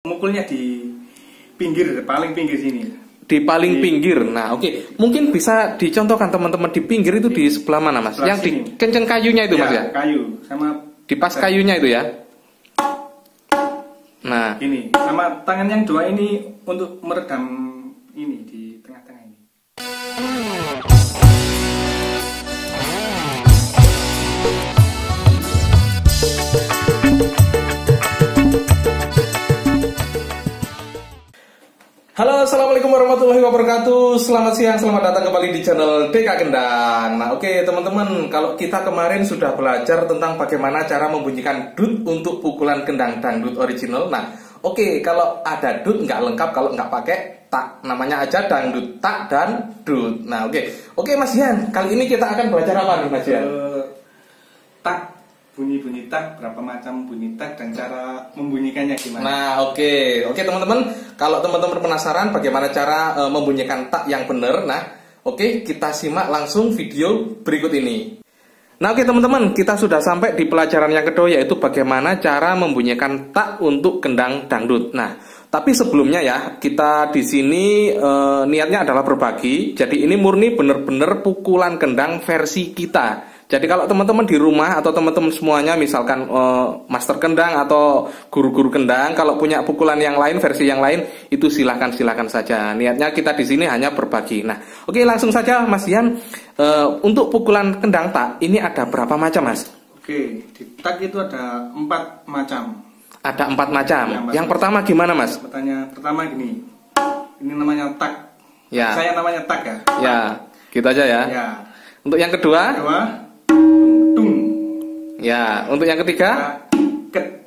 mukulnya di pinggir paling pinggir sini Di paling Di- pinggir. Nah, oke. Mungkin bisa dicontohkan teman-teman di pinggir itu di sebelah mana, Mas? Sebelah Yang di sini. kenceng kayunya itu, Mas ya? kayu sama Di pas kayunya itu ya. Nah, ini sama tangan yang dua ini untuk meredam ini di warahmatullahi wabarakatuh. Selamat siang, selamat datang kembali di channel DK Kendang. Nah, oke teman-teman, kalau kita kemarin sudah belajar tentang bagaimana cara membunyikan dut untuk pukulan kendang dangdut original. Nah, oke kalau ada dut nggak lengkap kalau nggak pakai tak, namanya aja dangdut tak dan dut. Nah, oke, oke Mas Yan, kali ini kita akan belajar apa nih Mas Yan? Tak bunyi-bunyi tak berapa macam bunyi tak dan cara membunyikannya gimana Nah, oke. Oke, teman-teman. Kalau teman-teman penasaran bagaimana cara eh, membunyikan tak yang benar, nah, oke, kita simak langsung video berikut ini. Nah, oke teman-teman, kita sudah sampai di pelajaran yang kedua yaitu bagaimana cara membunyikan tak untuk kendang dangdut. Nah, tapi sebelumnya ya, kita di sini eh, niatnya adalah berbagi. Jadi ini murni benar-benar pukulan kendang versi kita. Jadi kalau teman-teman di rumah atau teman-teman semuanya misalkan eh, master kendang atau guru-guru kendang kalau punya pukulan yang lain versi yang lain itu silahkan silahkan saja. Niatnya kita di sini hanya berbagi. Nah, oke langsung saja Mas Yan Eh, untuk pukulan kendang tak ini ada berapa macam Mas? oke di tak itu ada empat macam Ada empat macam. Ya, empat yang macam. pertama gimana Mas? pertanyaan pertama gini ini namanya tak Ya. saya namanya tak ya Ya, gitu aja ya. ya Untuk yang kedua, kedua tung ya. Untuk yang ketiga, ket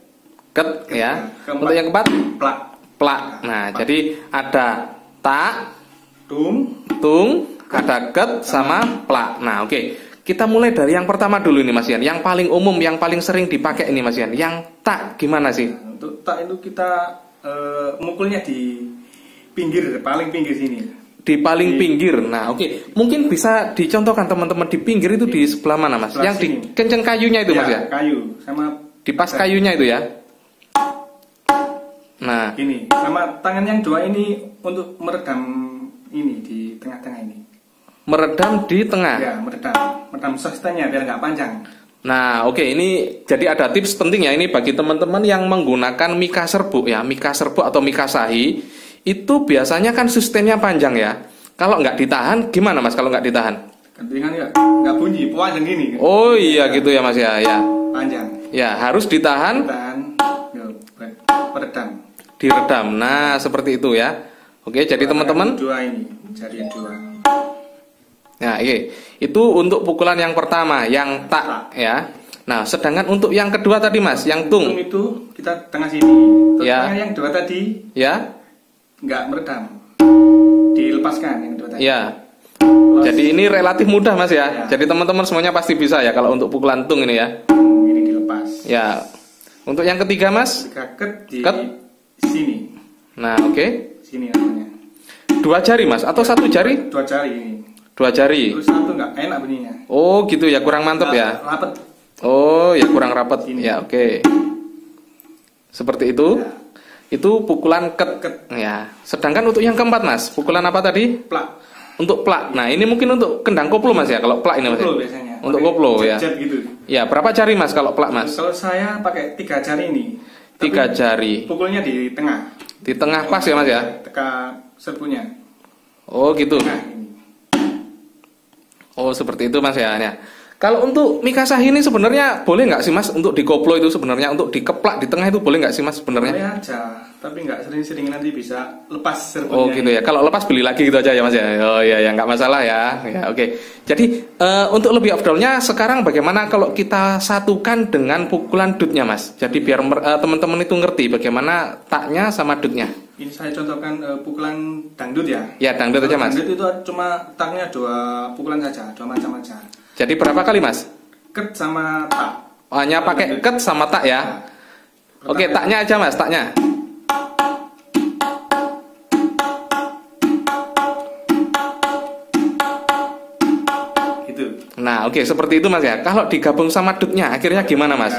ket ya. Keempat. Untuk yang keempat, plak plak. Nah, Plak. jadi ada tak, tung tung, ada ket sama plak. Nah, oke. Kita mulai dari yang pertama dulu ini Mas Yan. Yang paling umum, yang paling sering dipakai ini Mas Yan. Yang tak gimana sih? Untuk tak itu kita eh, mukulnya di pinggir paling pinggir sini Di paling Di- pinggir. Nah, oke. Mungkin bisa dicontohkan teman-teman di pinggir itu di sebelah mana Mas? Sebelah Yang di kenceng kayunya itu Mas ya? kayu sama Di pas kayunya itu ya. Nah, ini sama tangan yang dua ini untuk meredam ini di tengah-tengah ini meredam di tengah. ya meredam meredam sustennya biar nggak panjang Nah, oke ini jadi ada tips penting ya ini bagi teman-teman yang menggunakan mika serbuk ya, mika serbuk atau mika sahi itu biasanya kan sustennya panjang ya. Kalau nggak ditahan gimana Mas kalau nggak ditahan? gantikan nggak nggak bunyi panjang gini Oh iya gitu ya Mas ya, ya. panjang Ya, harus ditahan, dan ya, meredam diredam. Nah, seperti itu ya. Oke, jadi teman-teman dua ini jari dua Nah, oke. Itu untuk pukulan yang pertama, yang tak ya. Nah, sedangkan untuk yang kedua tadi Mas, yang tung tung itu kita tengah sini Terus Ya. yang dua tadi ya. Nggak meredam dilepaskan yang dua tadi Ya. Lepas. Jadi ini relatif mudah Mas ya. Ya. Jadi teman-teman semuanya pasti bisa ya kalau untuk pukulan tung ini ya. Hmm, ini dilepas Ya. Untuk yang ketiga Mas, Ketika ket di Ket. sini nah oke. sini namanya Dua jari Mas atau satu jari? dua jari ini Dua jari. terus satu nggak enak bunyinya Oh gitu ya, kurang mantep ya. rapet Oh ya kurang rapat. Ini. Ya oke. Seperti itu. Ya. Itu pukulan ket. Ket. Ya. Sedangkan untuk yang keempat Mas, pukulan apa tadi? plak Untuk plak. Nah ini mungkin untuk kendang koplo Mas ya. Kalau plak ini Mas. ya? koplo biasanya Untuk Pakai koplo ya. jet-jet gitu Ya berapa jari Mas kalau plak Mas? kalau saya pakai tiga jari ini Tapi Tiga jari. pukulnya di tengah Di tengah pas ya Mas ya. teka serbunya Oh gitu. nah ini Oh seperti itu Mas ya. Ya. Kalau untuk mikasah ini sebenarnya boleh nggak sih Mas untuk dikoplo itu sebenarnya untuk dikeplak di tengah itu boleh nggak sih Mas sebenarnya? boleh aja tapi nggak sering-sering nanti bisa lepas serbunya Oh gitu ya. Kalau lepas beli lagi gitu aja ya Mas ya. Oh iya ya nggak masalah ya. Ya oke. Jadi eh, untuk lebih afdolnya sekarang bagaimana kalau kita satukan dengan pukulan dutnya Mas. Jadi biar eh, teman-teman itu ngerti bagaimana taknya sama dutnya. ini saya contohkan eh, pukulan dangdut ya Ya dangdut aja Mas. dangdut itu cuma taknya dua pukulan saja dua macam aja Jadi berapa kali Mas? ket sama tak Hanya pakai ket sama tak ya. Oke taknya aja Mas taknya. gitu Nah, oke seperti itu Mas ya. Kalau digabung sama dutnya, akhirnya gimana Mas?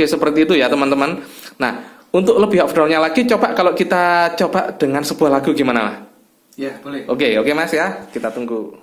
Oke, seperti itu ya teman-teman. Nah, untuk lebih afdolnya lagi, coba kalau kita coba dengan sebuah lagu gimana? Ya, boleh. Oke, oke Mas ya. Kita tunggu.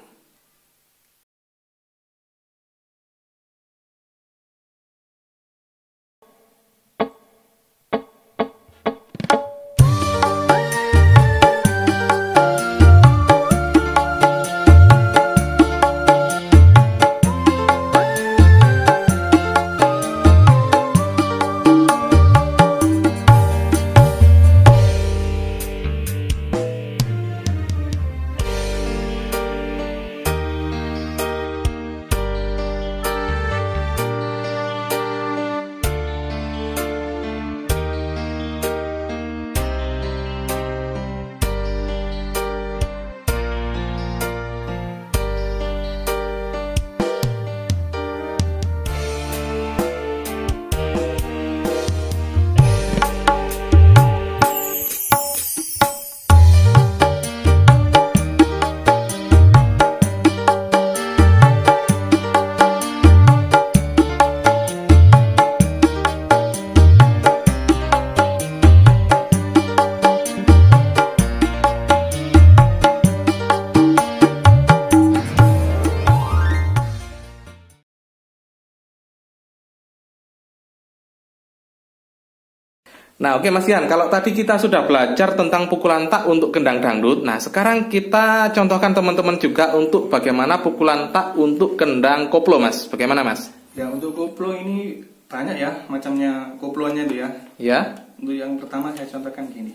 Nah, oke Mas Ian, kalau tadi kita sudah belajar tentang pukulan tak untuk kendang dangdut, nah sekarang kita contohkan teman-teman juga untuk bagaimana pukulan tak untuk kendang koplo, Mas. Bagaimana, Mas? Ya, untuk koplo ini banyak ya macamnya koplonya itu ya. Ya. Untuk yang pertama saya contohkan gini.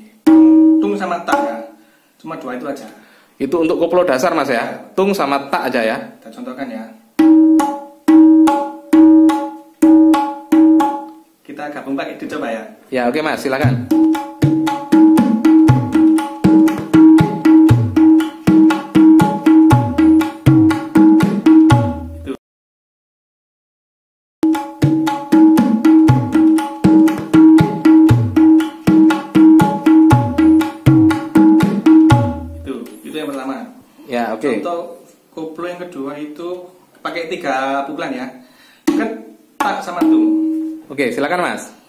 Tung sama tak ya. Cuma dua itu aja. Itu untuk koplo dasar, Mas ya. Tung sama tak aja ya. Kita contohkan ya. Kita gabung itu coba ya. Ya, oke Mas, silakan. Oke, silakan Mas.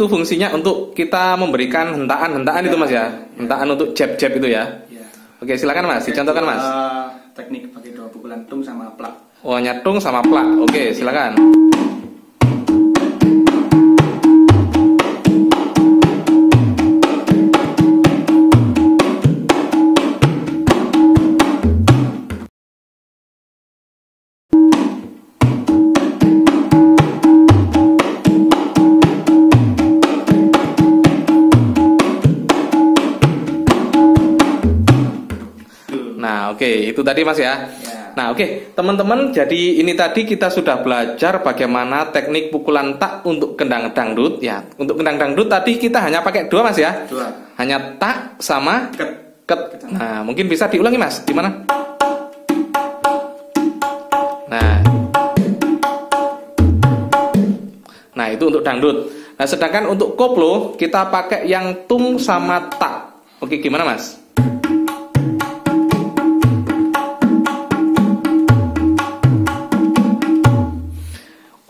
Itu fungsinya untuk kita memberikan hentaan-hentaan itu Mas ya. Hentaan untuk jab-jab itu ya. Ya. Oke, silakan Mas, dicontohkan Mas. Teknik pakai dua pukulan tung sama plak. Oh, nyatung sama plak. Oke, silakan. Itu tadi Mas ya. Ya. Nah, oke, teman-teman, jadi ini tadi kita sudah belajar bagaimana teknik pukulan tak untuk kendang dangdut ya. Untuk kendang dangdut tadi kita hanya pakai dua Mas ya. Dua. Hanya tak sama Ket. ket. Nah, mungkin bisa diulangi Mas. Gimana? Nah. Nah, itu untuk dangdut. Nah, sedangkan untuk koplo kita pakai yang tung sama tak. Oke, gimana Mas?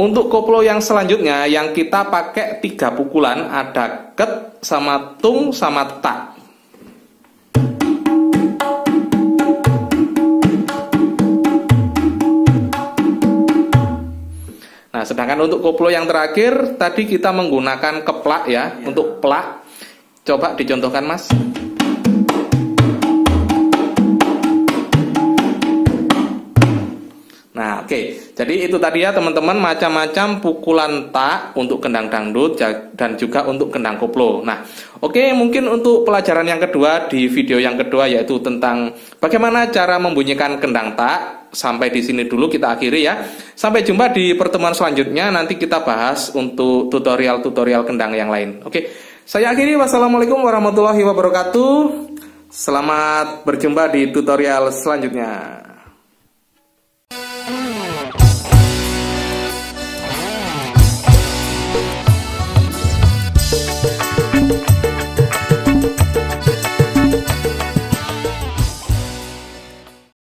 Untuk koplo yang selanjutnya yang kita pakai tiga pukulan ada ket sama tung sama tak. Nah, sedangkan untuk koplo yang terakhir tadi kita menggunakan keplak ya, Ya. untuk plak. Coba dicontohkan Mas. Oke, jadi itu tadi ya teman-teman macam-macam pukulan tak untuk kendang dangdut dan juga untuk kendang koplo. Nah, oke mungkin untuk pelajaran yang kedua di video yang kedua yaitu tentang bagaimana cara membunyikan kendang tak. Sampai di sini dulu kita akhiri ya. Sampai jumpa di pertemuan selanjutnya nanti kita bahas untuk tutorial-tutorial kendang yang lain. Oke. Saya akhiri wassalamualaikum warahmatullahi wabarakatuh. Selamat berjumpa di tutorial selanjutnya.